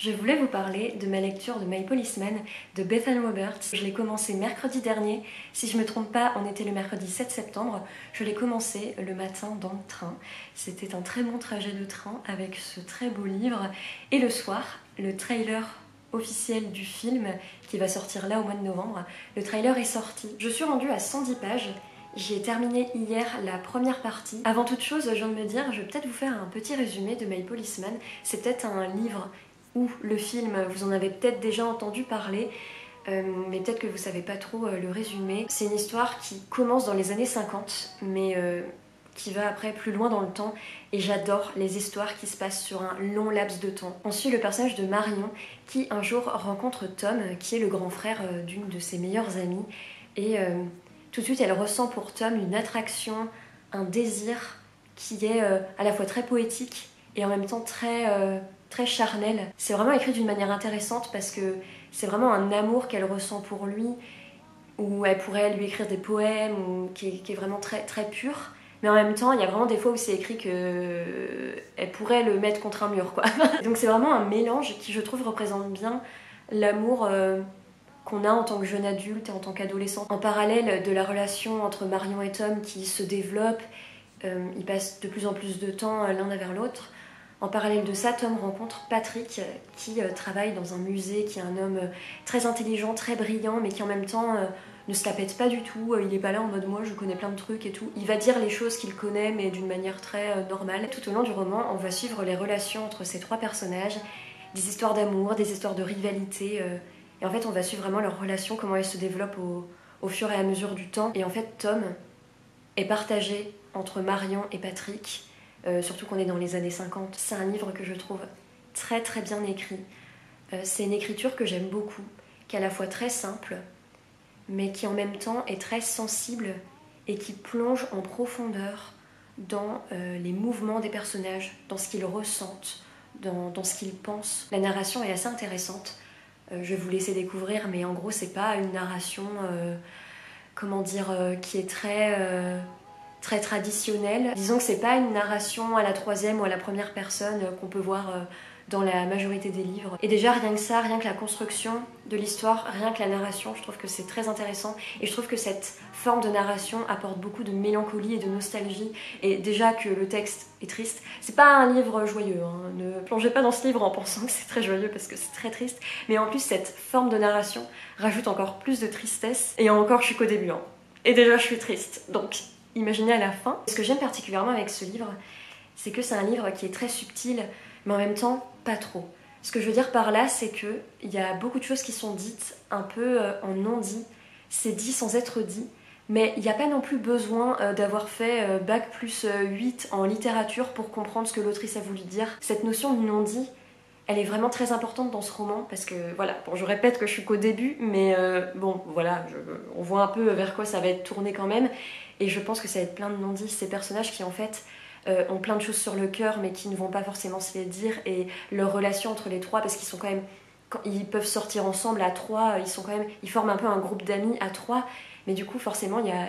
Je voulais vous parler de ma lecture de My Policeman de Bethan Roberts. Je l'ai commencé mercredi dernier. Si je me trompe pas, on était le mercredi 7 septembre. Je l'ai commencé le matin dans le train. C'était un très bon trajet de train avec ce très beau livre. Et le soir, le trailer officiel du film qui va sortir là au mois de novembre. Le trailer est sorti. Je suis rendue à 110 pages. J'ai terminé hier la première partie. Avant toute chose, je viens de me dire, je vais peut-être vous faire un petit résumé de My Policeman. C'est peut-être un livre ou le film, vous en avez peut-être déjà entendu parler, euh, mais peut-être que vous savez pas trop euh, le résumé. C'est une histoire qui commence dans les années 50, mais euh, qui va après plus loin dans le temps et j'adore les histoires qui se passent sur un long laps de temps. On suit le personnage de Marion qui un jour rencontre Tom qui est le grand frère d'une de ses meilleures amies et tout de suite elle ressent pour Tom une attraction, un désir qui est à la fois très poétique et en même temps très, très charnel. C'est vraiment écrit d'une manière intéressante parce que c'est vraiment un amour qu'elle ressent pour lui où elle pourrait lui écrire des poèmes ou qui est, vraiment très, très pur mais en même temps, il y a vraiment des fois où c'est écrit que elle pourrait le mettre contre un mur, quoi. Donc c'est vraiment un mélange qui, je trouve, représente bien l'amour euh, qu'on a en tant que jeune adulte et en tant qu'adolescent. En parallèle de la relation entre Marion et Tom qui se développe, euh, ils passent de plus en plus de temps euh, l'un vers l'autre. En parallèle de ça, Tom rencontre Patrick qui travaille dans un musée, qui est un homme très intelligent, très brillant, mais qui en même temps ne se la pète pas du tout, euh, il est pas là en mode moi je connais plein de trucs et tout. Il va dire les choses qu'il connaît mais d'une manière très euh, normale. Tout au long du roman, on va suivre les relations entre ces trois personnages, des histoires d'amour, des histoires de rivalité. Euh, et en fait, on va suivre vraiment leurs relations, comment elles se développent au, fur et à mesure du temps. Et en fait, Tom est partagé entre Marion et Patrick, surtout qu'on est dans les années 50. C'est un livre que je trouve très très bien écrit. c'est une écriture que j'aime beaucoup, qui est à la fois très simple, mais qui en même temps est très sensible et qui plonge en profondeur dans euh, les mouvements des personnages, dans ce qu'ils ressentent, dans, ce qu'ils pensent. La narration est assez intéressante. Euh, je vais vous laisser découvrir, mais en gros, c'est pas une narration, euh, comment dire, qui est très très traditionnelle. Disons que c'est pas une narration à la troisième ou à la première personne qu'on peut voir dans la majorité des livres. Et déjà, rien que ça, rien que la construction de l'histoire, rien que la narration, je trouve que c'est très intéressant. Et je trouve que cette forme de narration apporte beaucoup de mélancolie et de nostalgie. Et déjà que le texte est triste, c'est pas un livre joyeux. Hein. Ne plongez pas dans ce livre en pensant que c'est très joyeux parce que c'est très triste. Mais en plus, cette forme de narration rajoute encore plus de tristesse. Et encore, je suis qu'au début. Hein. Et déjà, je suis triste. Donc, imaginez à la fin. Ce que j'aime particulièrement avec ce livre, c'est que c'est un livre qui est très subtil, mais en même temps pas trop. Ce que je veux dire par là, c'est que il y a beaucoup de choses qui sont dites un peu euh, en non-dit. C'est dit sans être dit. Mais il n'y a pas non plus besoin euh, d'avoir fait euh, bac plus 8 en littérature pour comprendre ce que l'autrice a voulu dire. Cette notion de non-dit, elle est vraiment très importante dans ce roman parce que voilà, je répète que je suis qu'au début, mais bon, voilà, on voit un peu vers quoi ça va être tourné quand même. Et je pense que ça va être plein de non-dits. Ces personnages qui en fait euh, ont plein de choses sur le cœur mais qui ne vont pas forcément se les dire. Et leur relation entre les trois parce qu'ils sont quand même ils peuvent sortir ensemble à trois ils sont quand même ils forment un peu un groupe d'amis à trois. Mais du coup forcément il y a,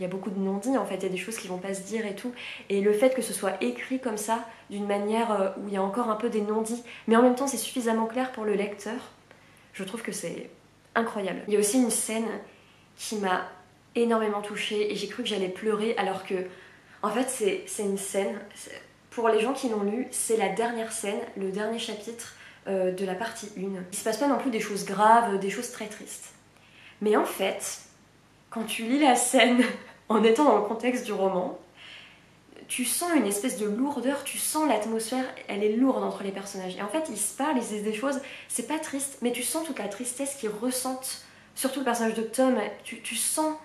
y a, beaucoup de non-dits en fait. Il y a des choses qui vont pas se dire et tout. Et le fait que ce soit écrit comme ça d'une manière euh, où il y a encore un peu des non-dits mais en même temps c'est suffisamment clair pour le lecteur je trouve que c'est incroyable. Il y a aussi une scène qui m'a énormément touchée et j'ai cru que j'allais pleurer alors que en fait, c'est une scène. Pour les gens qui l'ont lu, c'est la dernière scène, le dernier chapitre euh, de la partie 1. Il se passe pas non plus des choses graves, des choses très tristes. Mais en fait, quand tu lis la scène en étant dans le contexte du roman, tu sens une espèce de lourdeur, tu sens l'atmosphère, elle est lourde entre les personnages. Et en fait, ils se parlent, ils disent des choses, c'est pas triste, mais tu sens toute la tristesse qu'ils ressentent. Surtout le personnage de Tom, tu, tu sens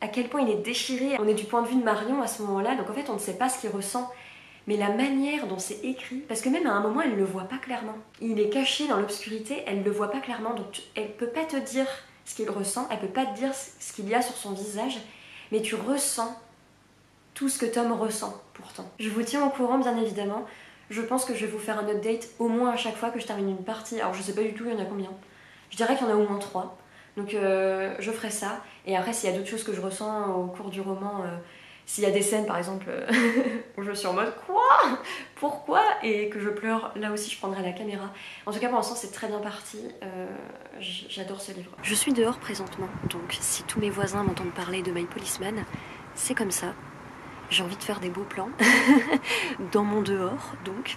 à quel point il est déchiré. On est du point de vue de Marion à ce moment-là, donc en fait on ne sait pas ce qu'il ressent. Mais la manière dont c'est écrit, parce que même à un moment elle ne le voit pas clairement. Il est caché dans l'obscurité, elle ne le voit pas clairement, donc elle peut pas te dire ce qu'il ressent, elle peut pas te dire ce qu'il y a sur son visage, mais tu ressens tout ce que Tom ressent pourtant. Je vous tiens au courant bien évidemment. Je pense que je vais vous faire un update au moins à chaque fois que je termine une partie. Alors je sais pas du tout il y en a combien. Je dirais qu'il y en a au moins trois. Donc euh, je ferai ça. Et après, s'il y a d'autres choses que je ressens au cours du roman, euh, S'il y a des scènes par exemple où je suis en mode quoi? Pourquoi? Et que je pleure, là aussi je prendrai la caméra. En tout cas pour l'instant c'est très bien parti. Euh, j'adore ce livre. Je suis dehors présentement, donc si tous mes voisins m'entendent parler de My Policeman, c'est comme ça. J'ai envie de faire des beaux plans dans mon dehors, donc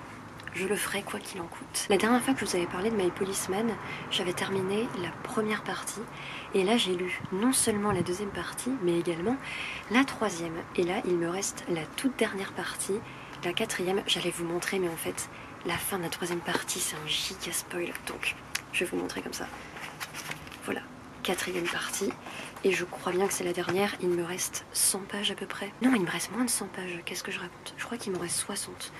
je le ferai quoi qu'il en coûte. La dernière fois que je vous avais parlé de My Policeman, j'avais terminé la première partie et là j'ai lu non seulement la deuxième partie mais également la troisième. Et là il me reste la toute dernière partie, la quatrième, j'allais vous montrer mais en fait la fin de la troisième partie c'est un giga spoil donc je vais vous montrer comme ça. Voilà, quatrième partie. Et je crois bien que c'est la dernière, il me reste 100 pages à peu près. Non, il me reste moins de 100 pages, qu'est-ce que je raconte? Je crois qu'il me reste 60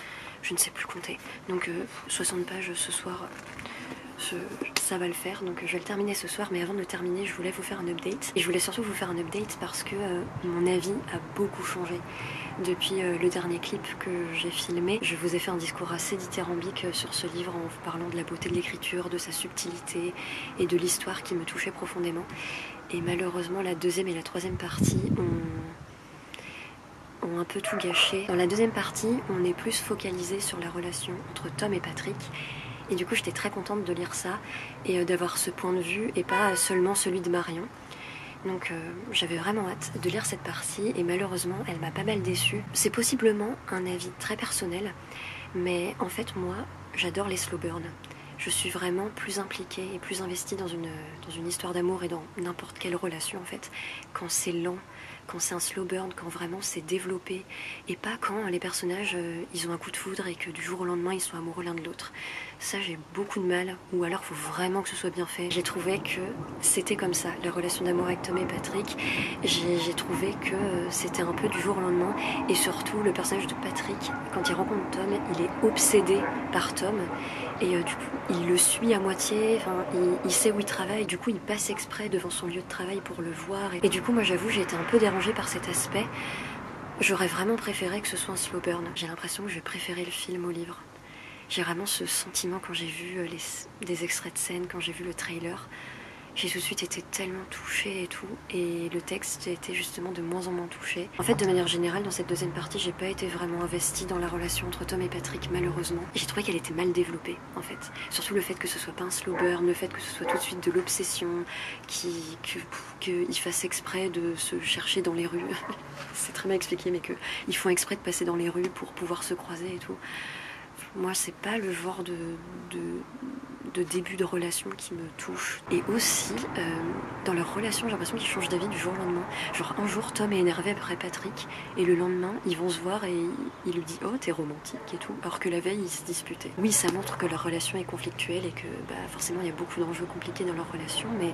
je ne sais plus compter. Donc 60 euh, pages ce soir, ça va le faire. Donc je vais le terminer ce soir, mais avant de terminer, je voulais vous faire un update. Et je voulais surtout vous faire un update parce que euh, mon avis a beaucoup changé. Depuis euh, le dernier clip que j'ai filmé, je vous ai fait un discours assez dithyrambique sur ce livre en vous parlant de la beauté de l'écriture, de sa subtilité et de l'histoire qui me touchait profondément. Et malheureusement, la deuxième et la troisième partie ont un peu tout gâché. Dans la deuxième partie, on est plus focalisé sur la relation entre Tom et Patrick. Et du coup, j'étais très contente de lire ça et euh, d'avoir ce point de vue et pas seulement celui de Marion. Donc euh, j'avais vraiment hâte de lire cette partie et malheureusement, elle m'a pas mal déçue. C'est possiblement un avis très personnel, mais en fait, moi, j'adore les slow burns. Je suis vraiment plus impliquée et plus investie dans une, histoire d'amour et dans n'importe quelle relation en fait, quand c'est lent, quand c'est un slow burn, quand vraiment c'est développé, et pas quand les personnages euh, ils ont un coup de foudre et que du jour au lendemain ils sont amoureux l'un de l'autre. Ça j'ai beaucoup de mal, ou alors faut vraiment que ce soit bien fait. J'ai trouvé que c'était comme ça, la relation d'amour avec Tom et Patrick. J'ai trouvé que euh, c'était un peu du jour au lendemain, et surtout le personnage de Patrick, quand il rencontre Tom, il est obsédé par Tom, et euh, du coup il le suit à moitié, il, sait où il travaille, du coup il passe exprès devant son lieu de travail pour le voir. Et, et du coup moi j'avoue j'ai été un peu dérangée par cet aspect. J'aurais vraiment préféré que ce soit un slow burn. J'ai l'impression que j'ai préféré le film au livre. J'ai vraiment ce sentiment quand j'ai vu euh, des extraits de scène, quand j'ai vu le trailer j'ai tout de suite été tellement touchée et tout, et le texte été justement de moins en moins touché. En fait, de manière générale, dans cette deuxième partie, j'ai pas été vraiment investie dans la relation entre Tom et Patrick, malheureusement. J'ai trouvé qu'elle était mal développée, en fait. Surtout le fait que ce soit pas un slow burn, le fait que ce soit tout de suite de l'obsession, qu'il que, fasse exprès de se chercher dans les rues. C'est très mal expliqué, mais qu'ils font exprès de passer dans les rues pour pouvoir se croiser et tout. Moi, c'est pas le genre de, de début de relation qui me touche. Et aussi, euh, dans leur relation, j'ai l'impression qu'ils changent d'avis du jour au lendemain. Genre, un jour, Tom est énervé après Patrick, et le lendemain, ils vont se voir et il lui dit Oh, t'es romantique et tout. Alors que la veille, ils se disputaient. Oui, ça montre que leur relation est conflictuelle et que bah, forcément, il y a beaucoup d'enjeux compliqués dans leur relation, mais.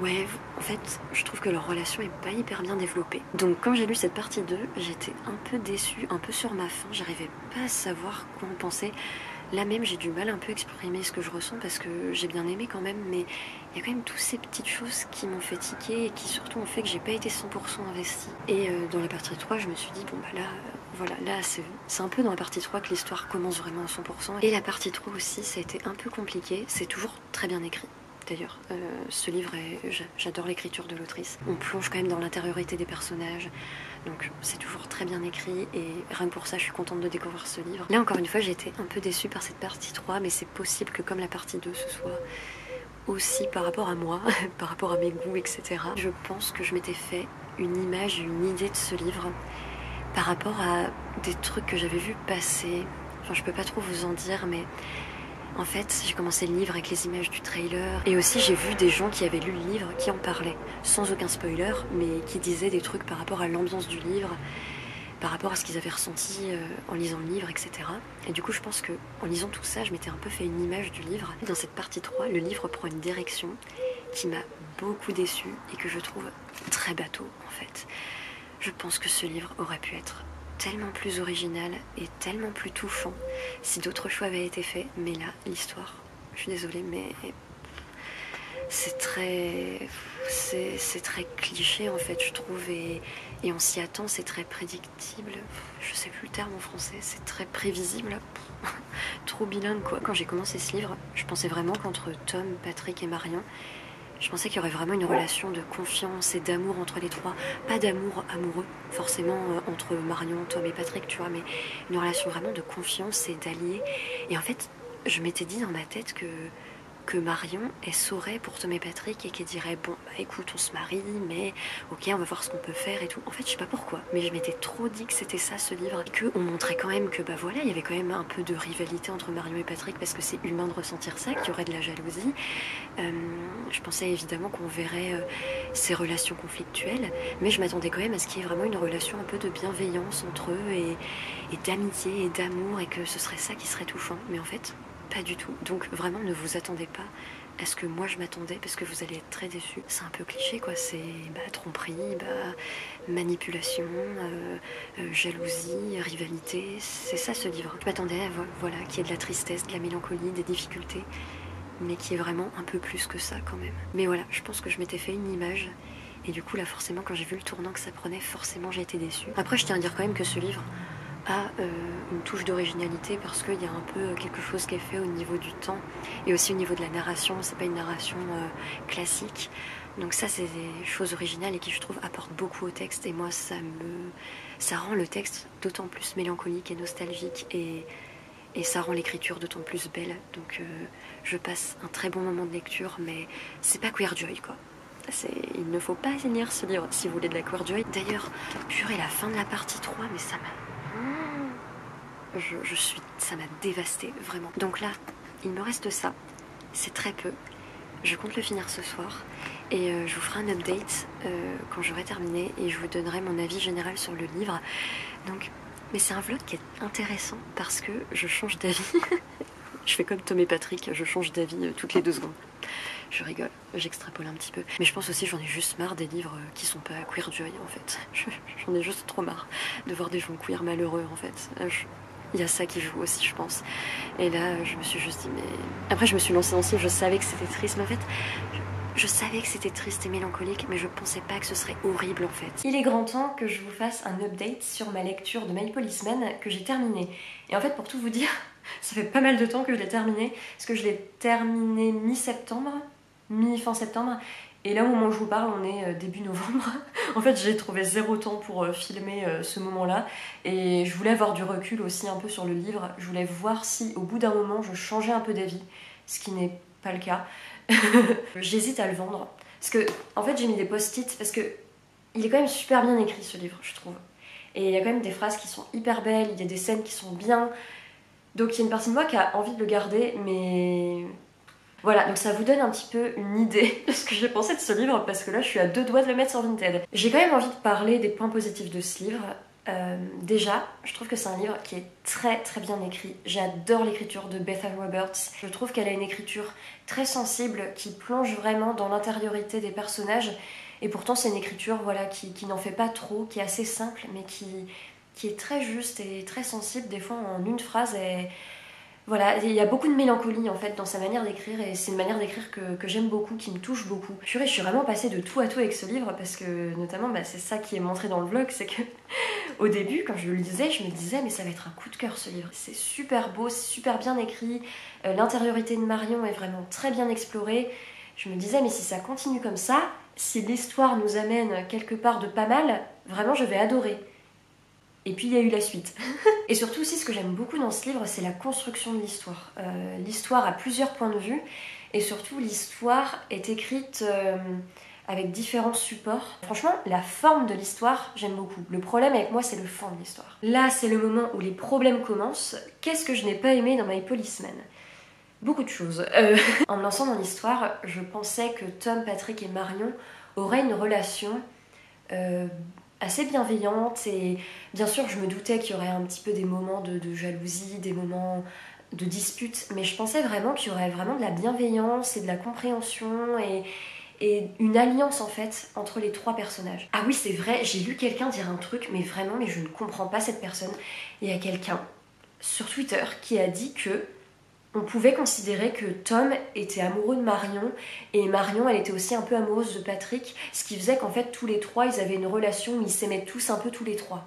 Ouais, en fait, je trouve que leur relation est pas hyper bien développée. Donc quand j'ai lu cette partie 2, j'étais un peu déçue, un peu sur ma faim, j'arrivais pas à savoir quoi en penser. Là même, j'ai du mal un peu à exprimer ce que je ressens parce que j'ai bien aimé quand même, mais il y a quand même toutes ces petites choses qui m'ont fait tiquer et qui surtout ont fait que j'ai pas été 100% investie. Et euh, dans la partie 3, je me suis dit, bon bah là, euh, voilà, là c'est un peu dans la partie 3 que l'histoire commence vraiment à 100%. Et la partie 3 aussi, ça a été un peu compliqué, c'est toujours très bien écrit d'ailleurs. Euh, ce livre, j'adore l'écriture de l'autrice. On plonge quand même dans l'intériorité des personnages. Donc c'est toujours très bien écrit et rien que pour ça je suis contente de découvrir ce livre. Là encore une fois j'ai été un peu déçue par cette partie 3 mais c'est possible que comme la partie 2 ce soit aussi par rapport à moi, par rapport à mes goûts etc. Je pense que je m'étais fait une image, une idée de ce livre par rapport à des trucs que j'avais vu passer. Enfin je peux pas trop vous en dire mais en fait, j'ai commencé le livre avec les images du trailer et aussi j'ai vu des gens qui avaient lu le livre qui en parlaient, sans aucun spoiler, mais qui disaient des trucs par rapport à l'ambiance du livre, par rapport à ce qu'ils avaient ressenti euh, en lisant le livre, etc. Et du coup, je pense que en lisant tout ça, je m'étais un peu fait une image du livre. Dans cette partie 3, le livre prend une direction qui m'a beaucoup déçue et que je trouve très bateau en fait. Je pense que ce livre aurait pu être tellement plus original et tellement plus touchant si d'autres choix avaient été faits. Mais là, l'histoire, je suis désolée, mais c'est très, c'est très cliché en fait, je trouve, et, et on s'y attend, c'est très prédictible. Je sais plus le terme en français, c'est très prévisible. Trop bilingue quoi. Quand j'ai commencé ce livre, je pensais vraiment qu'entre Tom, Patrick et Marion, Je pensais qu'il y aurait vraiment une relation de confiance et d'amour entre les trois. Pas d'amour amoureux, forcément, euh, entre Marion, Tom et Patrick, tu vois, mais une relation vraiment de confiance et d'alliés. Et en fait, je m'étais dit dans ma tête que que Marion, elle saurait pour Tom et Patrick et qu'elle dirait bon, bah écoute, on se marie, mais ok, on va voir ce qu'on peut faire et tout. En fait, je sais pas pourquoi, mais je m'étais trop dit que c'était ça ce livre et qu'on montrait quand même que bah voilà, il y avait quand même un peu de rivalité entre Marion et Patrick parce que c'est humain de ressentir ça, qu'il y aurait de la jalousie. Euh, je pensais évidemment qu'on verrait euh, ces relations conflictuelles, mais je m'attendais quand même à ce qu'il y ait vraiment une relation un peu de bienveillance entre eux et, et d'amitié et d'amour et que ce serait ça qui serait touchant. Mais en fait, pas du tout. Donc vraiment ne vous attendez pas à ce que moi je m'attendais parce que vous allez être très déçus. C'est un peu cliché quoi, c'est bah, tromperie, bah, manipulation, euh, euh, jalousie, rivalité. C'est ça ce livre. Je m'attendais à voilà, qu'il y ait de la tristesse, de la mélancolie, des difficultés, mais qui est vraiment un peu plus que ça quand même. Mais voilà, je pense que je m'étais fait une image. Et du coup là forcément quand j'ai vu le tournant que ça prenait, forcément j'ai été déçue. Après je tiens à dire quand même que ce livre, a euh, une touche d'originalité parce qu'il y a un peu quelque chose qui est fait au niveau du temps et aussi au niveau de la narration. C'est pas une narration euh, classique. Donc ça, c'est des choses originales et qui, je trouve, apportent beaucoup au texte. Et moi, ça me, ça rend le texte d'autant plus mélancolique et nostalgique et, et ça rend l'écriture d'autant plus belle. Donc euh, je passe un très bon moment de lecture, mais c'est pas queer joy quoi. Il ne faut pas lire ce livre si vous voulez de la queer joy. D'ailleurs, purée, la fin de la partie 3, mais ça m'a je, suis, ça m'a dévasté vraiment. Donc là, il me reste ça. C'est très peu. Je compte le finir ce soir et euh, je vous ferai un update euh, quand j'aurai terminé et je vous donnerai mon avis général sur le livre. Donc, mais c'est un vlog qui est intéressant parce que je change d'avis. je fais comme Tom et Patrick, je change d'avis euh, toutes les deux secondes. Je rigole, j'extrapole un petit peu. Mais je pense aussi j'en ai juste marre des livres qui sont pas queer joy en fait. J'en ai juste trop marre de voir des gens queer malheureux en fait. Il y a ça qui joue aussi, je pense. Et là, je me suis juste dit, mais. Après, je me suis lancée dans ce je savais que c'était triste, mais en fait, je, savais que c'était triste et mélancolique, mais je pensais pas que ce serait horrible en fait. Il est grand temps que je vous fasse un update sur ma lecture de My Policeman que j'ai terminée. Et en fait, pour tout vous dire, ça fait pas mal de temps que je l'ai terminé, parce que je l'ai terminé mi-septembre, mi-fin septembre, et là, au moment où je vous parle, on est euh, début novembre. en fait, j'ai trouvé zéro temps pour euh, filmer euh, ce moment-là. Et je voulais avoir du recul aussi un peu sur le livre. Je voulais voir si, au bout d'un moment, je changeais un peu d'avis, ce qui n'est pas le cas. J'hésite à le vendre. Parce que, en fait, j'ai mis des post-it parce que il est quand même super bien écrit ce livre, je trouve. Et il y a quand même des phrases qui sont hyper belles, il y a des scènes qui sont bien. Donc il y a une partie de moi qui a envie de le garder, mais voilà, donc ça vous donne un petit peu une idée de ce que j'ai pensé de ce livre, parce que là je suis à deux doigts de le mettre sur Vinted. J'ai quand même envie de parler des points positifs de ce livre. Euh, déjà, je trouve que c'est un livre qui est très très bien écrit. J'adore l'écriture de Bethany Roberts. Je trouve qu'elle a une écriture très sensible qui plonge vraiment dans l'intériorité des personnages. Et pourtant, c'est une écriture voilà, qui, n'en fait pas trop, qui est assez simple, mais qui, qui est très juste et très sensible. Des fois, en une phrase, elle, voilà, il y a beaucoup de mélancolie en fait dans sa manière d'écrire et c'est une manière d'écrire que, j'aime beaucoup, qui me touche beaucoup. je suis vraiment passée de tout à tout avec ce livre parce que notamment bah, c'est ça qui est montré dans le vlog, c'est que au début quand je le lisais, je me disais mais ça va être un coup de cœur ce livre. C'est super beau, c'est super bien écrit, euh, l'intériorité de Marion est vraiment très bien explorée. Je me disais mais si ça continue comme ça, si l'histoire nous amène quelque part de pas mal, vraiment je vais adorer. Et puis il y a eu la suite. et surtout aussi, ce que j'aime beaucoup dans ce livre, c'est la construction de l'histoire. Euh, l'histoire a plusieurs points de vue, et surtout l'histoire est écrite euh, avec différents supports. Franchement, la forme de l'histoire, j'aime beaucoup. Le problème avec moi, c'est le fond de l'histoire. Là, c'est le moment où les problèmes commencent. Qu'est-ce que je n'ai pas aimé dans My Policeman? Beaucoup de choses. Euh, en me lançant dans l'histoire, je pensais que Tom, Patrick et Marion auraient une relation assez bienveillante et bien sûr je me doutais qu'il y aurait un petit peu des moments de, jalousie, des moments de dispute, mais je pensais vraiment qu'il y aurait vraiment de la bienveillance et de la compréhension et, et une alliance en fait entre les trois personnages. Ah oui c'est vrai, j'ai lu quelqu'un dire un truc, mais vraiment mais je ne comprends pas cette personne. Il y a quelqu'un sur Twitter qui a dit que on pouvait considérer que Tom était amoureux de Marion et Marion elle était aussi un peu amoureuse de Patrick, ce qui faisait qu'en fait tous les trois ils avaient une relation où ils s'aimaient tous un peu tous les trois.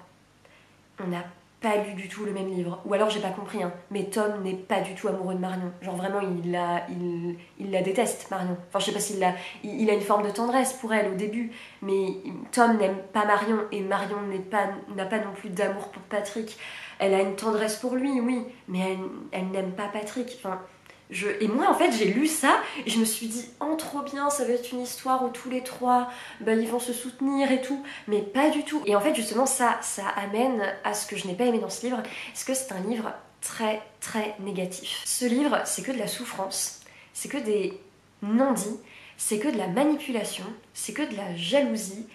On n'a pas lu du tout le même livre. Ou alors j'ai pas compris, hein. mais Tom n'est pas du tout amoureux de Marion. Genre vraiment, il la, il, il la déteste, Marion. Enfin, je sais pas s'il a, il, a une forme de tendresse pour elle au début, mais Tom n'aime pas Marion et Marion n'est pas, n'a pas non plus d'amour pour Patrick. Elle a une tendresse pour lui, oui, mais elle, n'aime pas Patrick. Enfin, je... Et moi, en fait, j'ai lu ça et je me suis dit, oh, trop bien, ça va être une histoire où tous les trois, ben, ils vont se soutenir et tout. Mais pas du tout. Et en fait, justement, ça, ça amène à ce que je n'ai pas aimé dans ce livre, parce que c'est un livre très, très négatif. Ce livre, c'est que de la souffrance, c'est que des non-dits, c'est que de la manipulation, c'est que de la jalousie,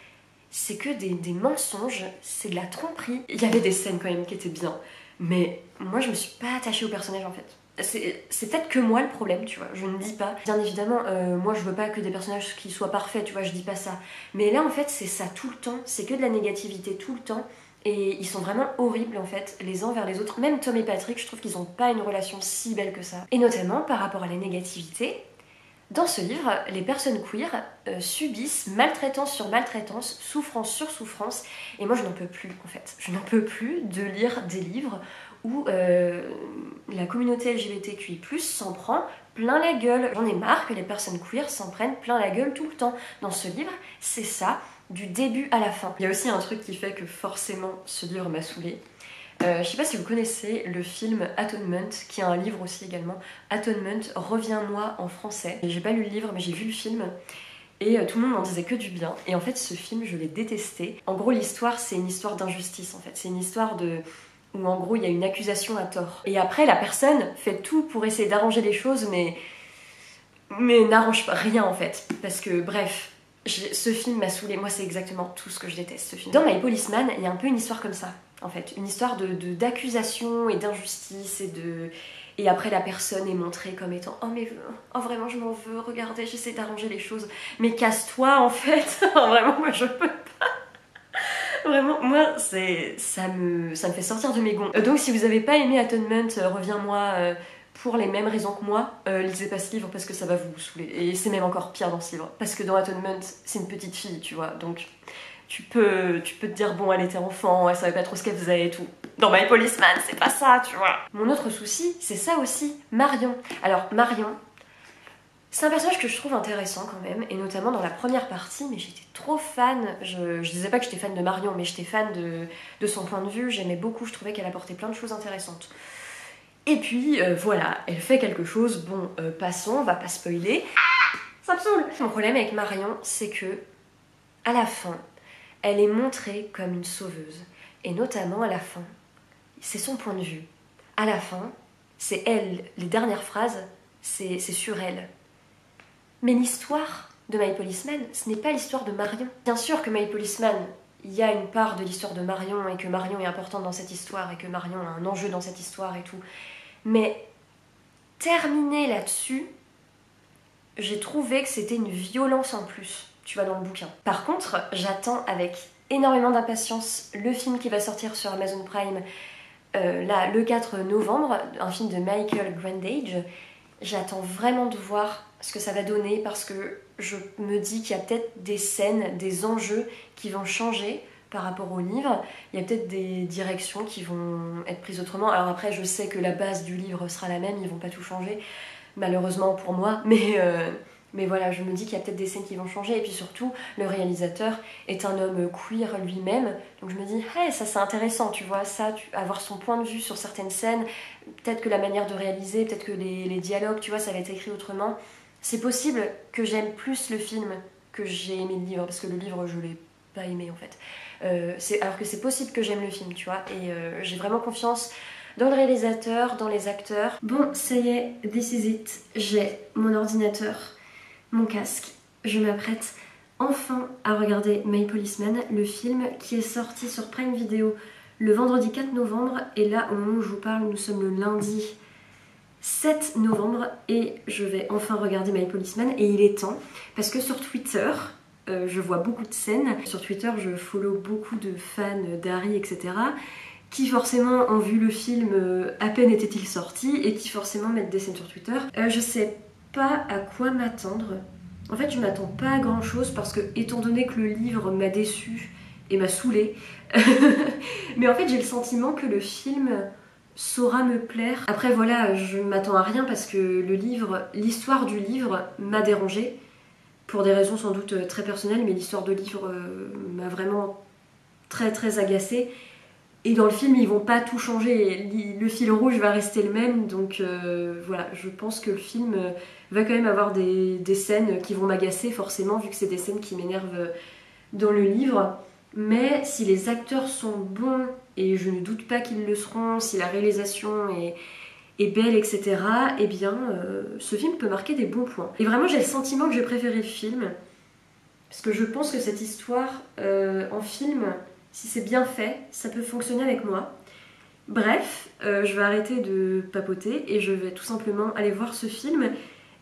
c'est que des, des mensonges, c'est de la tromperie. Il y avait des scènes quand même qui étaient bien, mais moi, je me suis pas attachée au personnage en fait c'est peut-être que moi le problème, tu vois, je ne dis pas. Bien évidemment, euh, moi je veux pas que des personnages qui soient parfaits, tu vois, je dis pas ça. Mais là en fait c'est ça tout le temps, c'est que de la négativité tout le temps. Et ils sont vraiment horribles en fait, les uns vers les autres. Même Tom et Patrick, je trouve qu'ils ont pas une relation si belle que ça. Et notamment par rapport à la négativité, dans ce livre, les personnes queer euh, subissent maltraitance sur maltraitance, souffrance sur souffrance, et moi je n'en peux plus en fait. Je n'en peux plus de lire des livres où euh, la communauté LGBTQI+, s'en prend plein la gueule. J'en ai marre que les personnes queer s'en prennent plein la gueule tout le temps. Dans ce livre, c'est ça, du début à la fin. Il y a aussi un truc qui fait que forcément ce livre m'a saoulée. Euh, je sais pas si vous connaissez le film Atonement, qui est un livre aussi également. Atonement, Reviens-moi en français. J'ai pas lu le livre, mais j'ai vu le film. Et euh, tout le monde n'en disait que du bien. Et en fait, ce film, je l'ai détesté. En gros, l'histoire, c'est une histoire d'injustice, en fait. C'est une histoire de où en gros il y a une accusation à tort. Et après la personne fait tout pour essayer d'arranger les choses, mais mais n'arrange rien en fait. Parce que bref, ce film m'a saoulé. Moi c'est exactement tout ce que je déteste ce film. Dans My Policeman, il y a un peu une histoire comme ça en fait, une histoire de d'accusation et d'injustice et de et après la personne est montrée comme étant oh mais oh vraiment je m'en veux, regardez j'essaie d'arranger les choses, mais casse-toi en fait, vraiment moi je peux pas. Vraiment, moi, c'est ça me, ça me fait sortir de mes gonds. Euh, donc, si vous avez pas aimé Atonement, euh, reviens-moi euh, pour les mêmes raisons que moi, lisez pas ce livre parce que ça va vous saouler. Et c'est même encore pire dans ce livre. Parce que dans Atonement, c'est une petite fille, tu vois. Donc, tu peux, tu peux te dire, bon, elle était enfant, elle savait pas trop ce qu'elle faisait et tout. Dans My Policeman, c'est pas ça, tu vois. Mon autre souci, c'est ça aussi, Marion. Alors, Marion, c'est un personnage que je trouve intéressant quand même, et notamment dans la première partie, mais j'étais trop fan. Je, disais pas que j'étais fan de Marion, mais j'étais fan de, son point de vue. J'aimais beaucoup, je trouvais qu'elle apportait plein de choses intéressantes. Et puis euh, voilà, elle fait quelque chose, bon, euh, passons, on va pas spoiler. Ça me saoule Mon problème avec Marion, c'est que, à la fin, elle est montrée comme une sauveuse. Et notamment à la fin, c'est son point de vue. À la fin, c'est elle, les dernières phrases, c'est sur elle mais l'histoire de My Policeman, ce n'est pas l'histoire de Marion. Bien sûr que My Policeman, il y a une part de l'histoire de Marion et que Marion est importante dans cette histoire et que Marion a un enjeu dans cette histoire et tout. Mais terminer là-dessus, j'ai trouvé que c'était une violence en plus, tu vois, dans le bouquin. Par contre, j'attends avec énormément d'impatience le film qui va sortir sur Amazon Prime euh, le 4 novembre, un film de Michael Grandage. J'attends vraiment de voir ce que ça va donner parce que je me dis qu'il y a peut-être des scènes, des enjeux qui vont changer par rapport au livre. Il y a peut-être des directions qui vont être prises autrement. Alors après, je sais que la base du livre sera la même, ils vont pas tout changer, malheureusement pour moi, mais, euh, mais voilà, je me dis qu'il y a peut-être des scènes qui vont changer. Et puis surtout, le réalisateur est un homme queer lui-même, donc je me dis, ça c'est intéressant, tu vois, ça, avoir son point de vue sur certaines scènes, peut-être que la manière de réaliser, peut-être que les, les dialogues, tu vois, ça va être écrit autrement. C'est possible que j'aime plus le film que j'ai aimé le livre, parce que le livre, je l'ai pas aimé en fait. Euh, alors que c'est possible que j'aime le film, tu vois, et euh, j'ai vraiment confiance dans le réalisateur, dans les acteurs. Bon, ça y est, this is it. J'ai mon ordinateur, mon casque. Je m'apprête enfin à regarder My Policeman, le film qui est sorti sur Prime Video le vendredi 4 novembre. Et là, au moment où je vous parle, nous sommes le lundi 7 novembre et je vais enfin regarder My Policeman et il est temps parce que sur Twitter euh, je vois beaucoup de scènes. Sur Twitter je follow beaucoup de fans d'Harry etc qui forcément ont vu le film euh, à peine était-il sorti et qui forcément mettent des scènes sur Twitter. Euh, je sais pas à quoi m'attendre. En fait je m'attends pas à grand chose parce que étant donné que le livre m'a déçu et m'a saoulée. Mais en fait, j'ai le sentiment que le film saura me plaire. Après voilà, je m'attends à rien parce que le livre, l'histoire du livre m'a dérangée pour des raisons sans doute très personnelles, mais l'histoire de livre euh, m'a vraiment très très agacée. Et dans le film, ils vont pas tout changer. Le fil rouge va rester le même. Donc euh, voilà, je pense que le film va quand même avoir des, des scènes qui vont m'agacer, forcément, vu que c'est des scènes qui m'énervent dans le livre. Mais si les acteurs sont bons, et je ne doute pas qu'ils le seront, si la réalisation est, est belle, etc., eh bien, euh, ce film peut marquer des bons points. Et vraiment, j'ai le sentiment que j'ai préféré le film, parce que je pense que cette histoire euh, en film, si c'est bien fait, ça peut fonctionner avec moi. Bref, euh, je vais arrêter de papoter et je vais tout simplement aller voir ce film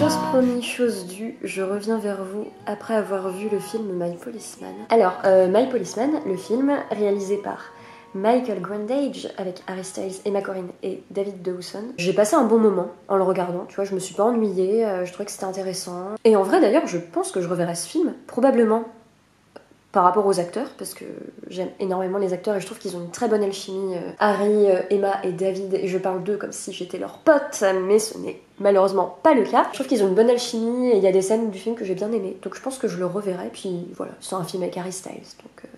Chose promis, chose due, je reviens vers vous après avoir vu le film My Policeman. Alors, euh, My Policeman, le film réalisé par Michael Grandage avec Harry Styles, Emma Corrin et David Dawson. J'ai passé un bon moment en le regardant, tu vois, je me suis pas ennuyée, euh, je trouvais que c'était intéressant. Et en vrai d'ailleurs, je pense que je reverrai ce film, probablement par rapport aux acteurs, parce que j'aime énormément les acteurs et je trouve qu'ils ont une très bonne alchimie. Euh, Harry, euh, Emma et David, et je parle d'eux comme si j'étais leur pote, mais ce n'est malheureusement pas le cas. Je trouve qu'ils ont une bonne alchimie et il y a des scènes du film que j'ai bien aimé, donc je pense que je le reverrai. Puis voilà, c'est un film avec Harry Styles, donc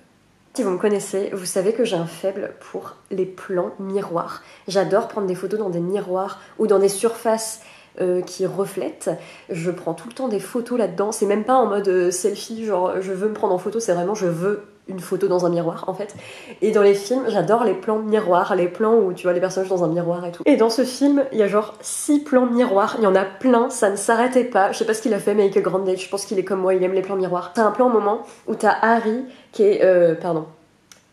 si vous me connaissez, vous savez que j'ai un faible pour les plans miroirs. J'adore prendre des photos dans des miroirs ou dans des surfaces euh, qui reflètent. Je prends tout le temps des photos là-dedans. C'est même pas en mode euh, selfie, genre je veux me prendre en photo, c'est vraiment je veux une photo dans un miroir en fait. Et dans les films, j'adore les plans miroirs, les plans où tu vois les personnages dans un miroir et tout. Et dans ce film, il y a genre six plans miroirs, il y en a plein, ça ne s'arrêtait pas. Je sais pas ce qu'il a fait, mais avec Grande je pense qu'il est comme moi, il aime les plans miroirs. T'as un plan au moment où t'as Harry qui est, euh, pardon,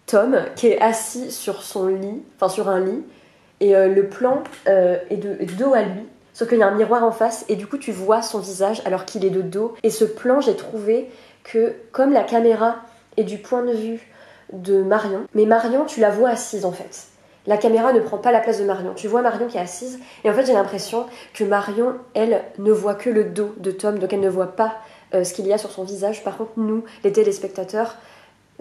Tom qui est assis sur son lit, enfin sur un lit, et le plan est, de, dos à lui. Sauf qu'il y a un miroir en face et du coup tu vois son visage alors qu'il est de dos. Et ce plan, j'ai trouvé que comme la caméra est du point de vue de Marion, mais Marion, tu la vois assise en fait. La caméra ne prend pas la place de Marion. Tu vois Marion qui est assise et en fait j'ai l'impression que Marion, elle, ne voit que le dos de Tom, donc elle ne voit pas ce qu'il y a sur son visage. Par contre, nous, les téléspectateurs,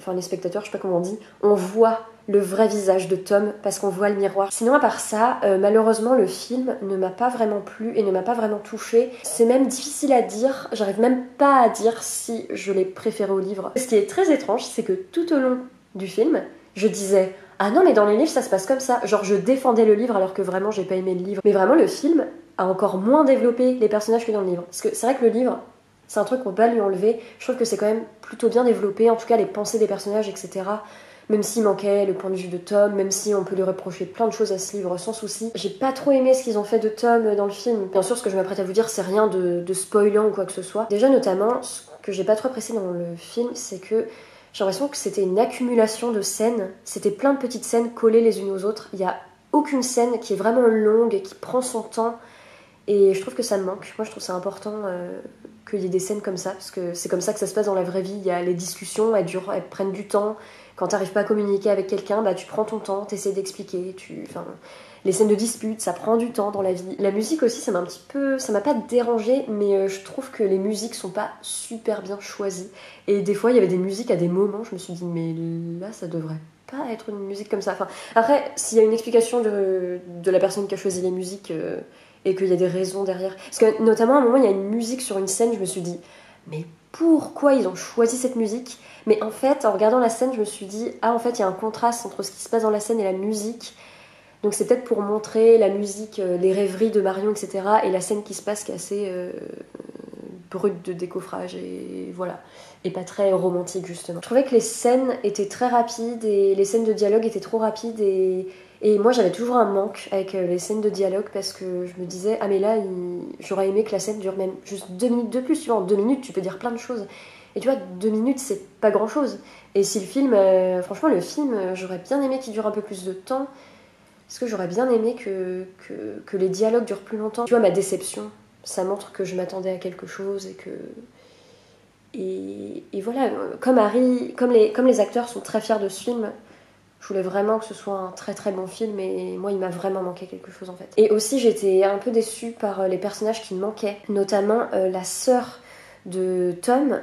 enfin les spectateurs, je sais pas comment on dit, on voit le vrai visage de Tom parce qu'on voit le miroir. Sinon, à part ça, euh, malheureusement, le film ne m'a pas vraiment plu et ne m'a pas vraiment touché. C'est même difficile à dire, j'arrive même pas à dire si je l'ai préféré au livre. Ce qui est très étrange, c'est que tout au long du film, je disais ah non mais dans les livres ça se passe comme ça. Genre je défendais le livre alors que vraiment j'ai pas aimé le livre. Mais vraiment le film a encore moins développé les personnages que dans le livre. Parce que c'est vrai que le livre, c'est un truc qu'on peut pas lui enlever. Je trouve que c'est quand même plutôt bien développé, en tout cas les pensées des personnages, etc. Même s'il manquait le point de vue de Tom, même si on peut lui reprocher plein de choses à ce livre sans souci. J'ai pas trop aimé ce qu'ils ont fait de Tom dans le film. Bien sûr, ce que je m'apprête à vous dire, c'est rien de, de, spoilant ou quoi que ce soit. Déjà, notamment, ce que j'ai pas trop apprécié dans le film, c'est que j'ai l'impression que c'était une accumulation de scènes. C'était plein de petites scènes collées les unes aux autres. Il y a aucune scène qui est vraiment longue et qui prend son temps. Et je trouve que ça me manque. Moi, je trouve ça important euh, qu'il y ait des scènes comme ça, parce que c'est comme ça que ça se passe dans la vraie vie. Il y a les discussions, elles, durent, elles prennent du temps. Quand tu n'arrives pas à communiquer avec quelqu'un, bah, tu prends ton temps, tu essaies d'expliquer. Tu... Enfin, les scènes de dispute, ça prend du temps dans la vie. La musique aussi, ça m'a un petit peu. Ça m'a pas dérangé, mais euh, je trouve que les musiques sont pas super bien choisies. Et des fois, il y avait des musiques à des moments, je me suis dit, mais là, ça devrait pas être une musique comme ça. Enfin, après, s'il y a une explication de, de, la personne qui a choisi les musiques. Euh, et qu'il y a des raisons derrière. Parce que notamment à un moment, il y a une musique sur une scène, je me suis dit, mais pourquoi ils ont choisi cette musique Mais en fait, en regardant la scène, je me suis dit, ah en fait, il y a un contraste entre ce qui se passe dans la scène et la musique. Donc c'est peut-être pour montrer la musique, euh, les rêveries de Marion, etc. Et la scène qui se passe qui est assez euh, brute de décoffrage et voilà. Et pas très romantique justement. Je trouvais que les scènes étaient très rapides et les scènes de dialogue étaient trop rapides et et moi, j'avais toujours un manque avec euh, les scènes de dialogue parce que je me disais, ah mais là, j'aurais aimé que la scène dure même juste deux minutes de plus. Tu vois, en deux minutes, tu peux dire plein de choses. Et tu vois, deux minutes, c'est pas grand chose. Et si le film, euh, franchement, le film, euh, j'aurais bien aimé qu'il dure un peu plus de temps. Parce que j'aurais bien aimé que, les dialogues durent plus longtemps. Tu vois, ma déception, ça montre que je m'attendais à quelque chose et que. Et, et, voilà, comme Harry, comme les, comme les acteurs sont très fiers de ce film, je voulais vraiment que ce soit un très très bon film et moi il m'a vraiment manqué quelque chose en fait. Et aussi j'étais un peu déçue par euh, les personnages qui me manquaient, notamment euh, la sœur de Tom.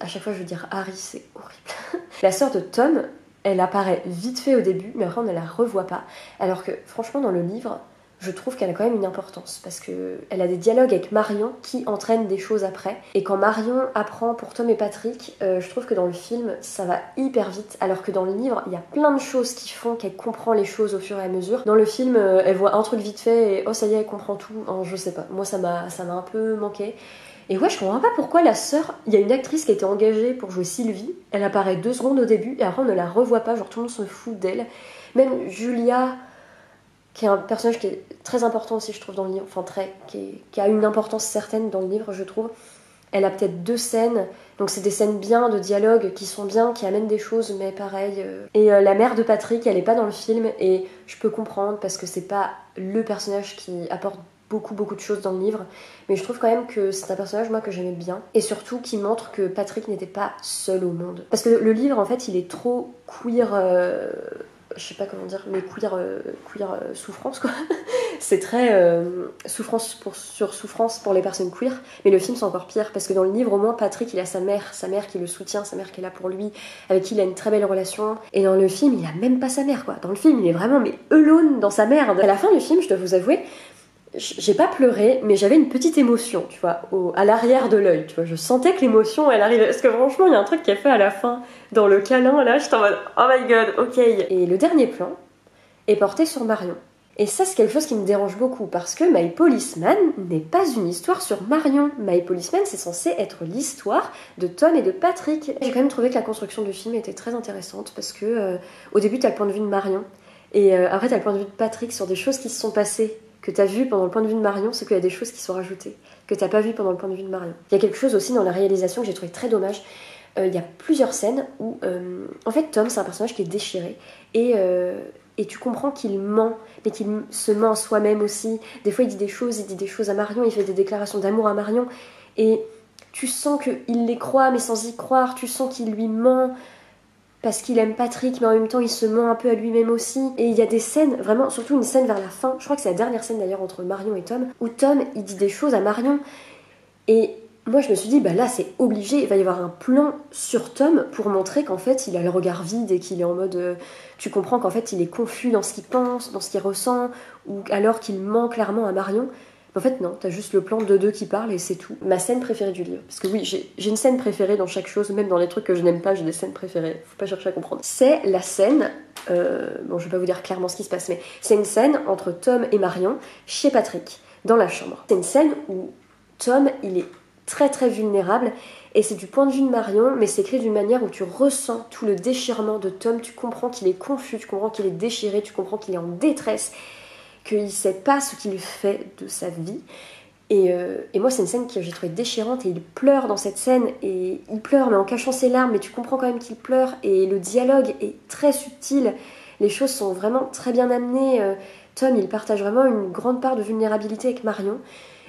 À chaque fois je veux dire Harry, c'est horrible. la sœur de Tom, elle apparaît vite fait au début, mais après on ne la revoit pas. Alors que franchement dans le livre, je trouve qu'elle a quand même une importance parce que elle a des dialogues avec Marion qui entraînent des choses après. Et quand Marion apprend pour Tom et Patrick, euh, je trouve que dans le film ça va hyper vite, alors que dans le livre il y a plein de choses qui font qu'elle comprend les choses au fur et à mesure. Dans le film, euh, elle voit un truc vite fait et oh ça y est, elle comprend tout. je sais pas, moi ça m'a ça m'a un peu manqué. Et ouais, je comprends pas pourquoi la sœur. Il y a une actrice qui été engagée pour jouer Sylvie. Elle apparaît deux secondes au début et après on ne la revoit pas. Genre tout le monde se fout d'elle. Même Julia, qui est un personnage qui est très important aussi, je trouve, dans le livre, enfin très, qui, a une importance certaine dans le livre, je trouve. Elle a peut-être deux scènes, donc c'est des scènes bien de dialogue qui sont bien, qui amènent des choses, mais pareil. Euh. Et euh, la mère de Patrick, elle est pas dans le film, et je peux comprendre parce que c'est pas le personnage qui apporte beaucoup beaucoup de choses dans le livre, mais je trouve quand même que c'est un personnage moi que j'aimais bien et surtout qui montre que Patrick n'était pas seul au monde. Parce que le livre en fait il est trop queer euh, je sais pas comment dire, mais queer, euh, queer euh, souffrance quoi. c'est très euh, souffrance pour, sur souffrance pour les personnes queer, mais le film c'est encore pire parce que dans le livre au moins Patrick il a sa mère, sa mère qui le soutient, sa mère qui est là pour lui, avec qui il a une très belle relation, et dans le film il a même pas sa mère quoi. Dans le film il est vraiment mais alone dans sa merde. À la fin du film, je dois vous avouer, j'ai pas pleuré, mais j'avais une petite émotion, tu vois, à l'arrière de l'œil, tu vois. Je sentais que l'émotion, elle arrivait. Parce que franchement, il y a un truc qui a fait à la fin, dans le câlin, là, j'étais en mode, oh my god, ok. Et le dernier plan est porté sur Marion. Et ça, c'est quelque chose qui me dérange beaucoup, parce que My Policeman n'est pas une histoire sur Marion. My Policeman, c'est censé être l'histoire de Tom et de Patrick. J'ai quand même trouvé que la construction du film était très intéressante, parce que euh, au début, tu as le point de vue de Marion, et euh, après, tu as le point de vue de Patrick sur des choses qui se sont passées que tu as vu pendant le point de vue de Marion, c'est qu'il y a des choses qui sont rajoutées, que tu n'as pas vu pendant le point de vue de Marion. Il y a quelque chose aussi dans la réalisation que j'ai trouvé très dommage. Euh, il y a plusieurs scènes où, euh, en fait, Tom, c'est un personnage qui est déchiré. Et, euh, et tu comprends qu'il ment, mais qu'il se ment soi-même aussi. Des fois, il dit des choses, il dit des choses à Marion, il fait des déclarations d'amour à Marion. Et tu sens qu'il les croit, mais sans y croire. Tu sens qu'il lui ment parce qu'il aime Patrick, mais en même temps il se ment un peu à lui-même aussi. Et il y a des scènes, vraiment, surtout une scène vers la fin, je crois que c'est la dernière scène d'ailleurs entre Marion et Tom, où Tom il dit des choses à Marion. Et moi je me suis dit, bah là c'est obligé, il va y avoir un plan sur Tom pour montrer qu'en fait il a le regard vide et qu'il est en mode. Euh, tu comprends qu'en fait il est confus dans ce qu'il pense, dans ce qu'il ressent, ou alors qu'il ment clairement à Marion. En fait, non, t'as juste le plan de deux qui parlent et c'est tout. Ma scène préférée du livre, parce que oui, j'ai une scène préférée dans chaque chose, même dans les trucs que je n'aime pas, j'ai des scènes préférées, faut pas chercher à comprendre. C'est la scène, euh, bon, je vais pas vous dire clairement ce qui se passe, mais c'est une scène entre Tom et Marion chez Patrick, dans la chambre. C'est une scène où Tom, il est très très vulnérable et c'est du point de vue de Marion, mais c'est écrit d'une manière où tu ressens tout le déchirement de Tom, tu comprends qu'il est confus, tu comprends qu'il est déchiré, tu comprends qu'il est en détresse qu'il ne sait pas ce qu'il fait de sa vie. Euh, et, moi, c'est une scène que j'ai trouvée déchirante et il pleure dans cette scène et il pleure, mais en cachant ses larmes, mais tu comprends quand même qu'il pleure et le dialogue est très subtil. Les choses sont vraiment très bien amenées. Euh, Tom, il partage vraiment une grande part de vulnérabilité avec Marion.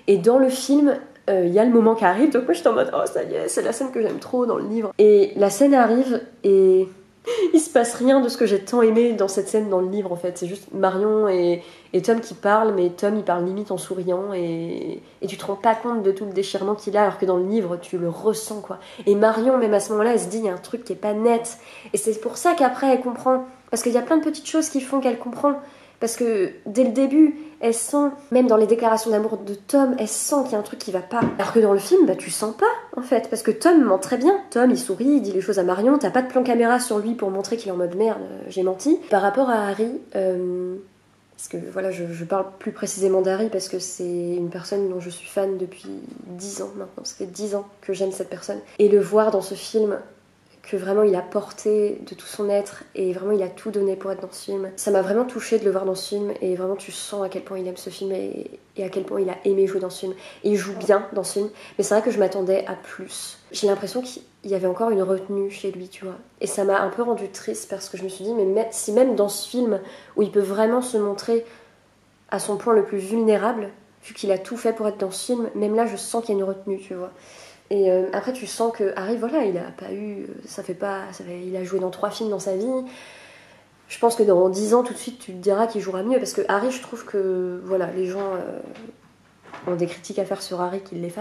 Et dans le film, euh, il y a le moment qui arrive, donc moi je suis en mode oh ça y est, c'est la scène que j'aime trop dans le livre. Et la scène arrive et il se passe rien de ce que j'ai tant aimé dans cette scène dans le livre en fait. C'est juste Marion et, Tom qui parlent, mais Tom il parle limite en souriant et, et tu te rends pas compte de tout le déchirement qu'il a, alors que dans le livre tu le ressens quoi. Et Marion, même à ce moment-là, elle se dit il y a un truc qui est pas net. Et c'est pour ça qu'après elle comprend. Parce qu'il y a plein de petites choses qui font qu'elle comprend. Parce que dès le début, elle sent, même dans les déclarations d'amour de Tom, elle sent qu'il y a un truc qui va pas. Alors que dans le film, bah tu sens pas en fait, parce que Tom ment très bien. Tom, il sourit, il dit les choses à Marion, t'as pas de plan caméra sur lui pour montrer qu'il est en mode merde, euh, j'ai menti. Par rapport à Harry, euh, parce que voilà, je, parle plus précisément d'Harry parce que c'est une personne dont je suis fan depuis 10 ans maintenant. Ça fait 10 ans que j'aime cette personne. Et le voir dans ce film que vraiment il a porté de tout son être et vraiment il a tout donné pour être dans ce film. Ça m'a vraiment touché de le voir dans ce film et vraiment tu sens à quel point il aime ce film et, à quel point il a aimé jouer dans ce film. Et il joue bien dans ce film, mais c'est vrai que je m'attendais à plus. J'ai l'impression qu'il y avait encore une retenue chez lui, tu vois. Et ça m'a un peu rendu triste parce que je me suis dit, mais si même dans ce film où il peut vraiment se montrer à son point le plus vulnérable, vu qu'il a tout fait pour être dans ce film, même là je sens qu'il y a une retenue, tu vois. Et euh, après, tu sens que Harry, voilà, il a pas eu. Euh, ça fait pas. il a joué dans trois films dans sa vie. Je pense que dans dix ans, tout de suite, tu te diras qu'il jouera mieux. Parce que Harry, je trouve que. Voilà, les gens euh, ont des critiques à faire sur Harry, qu'il les.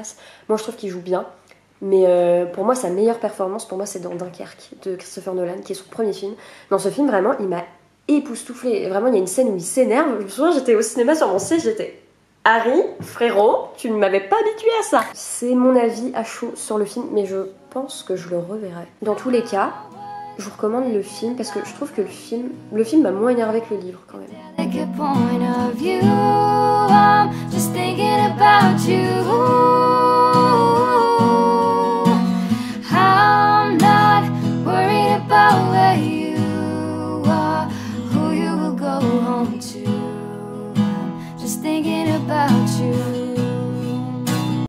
Moi, je trouve qu'il joue bien. Mais pour moi, sa meilleure performance, pour moi, c'est dans Dunkerque de Christopher Nolan, qui est son premier film. Dans ce film, vraiment, il m'a époustouflé. Vraiment, il y a une scène où il s'énerve. Je me souviens, j'étais au cinéma sur mon siège, j'étais Harry, frérot, tu ne m'avais pas habitué à ça. C'est mon avis à chaud sur le film, mais je pense que je le reverrai. Dans tous les cas, je vous recommande le film parce que je trouve que le film, le film m'a moins énervé que le livre quand même.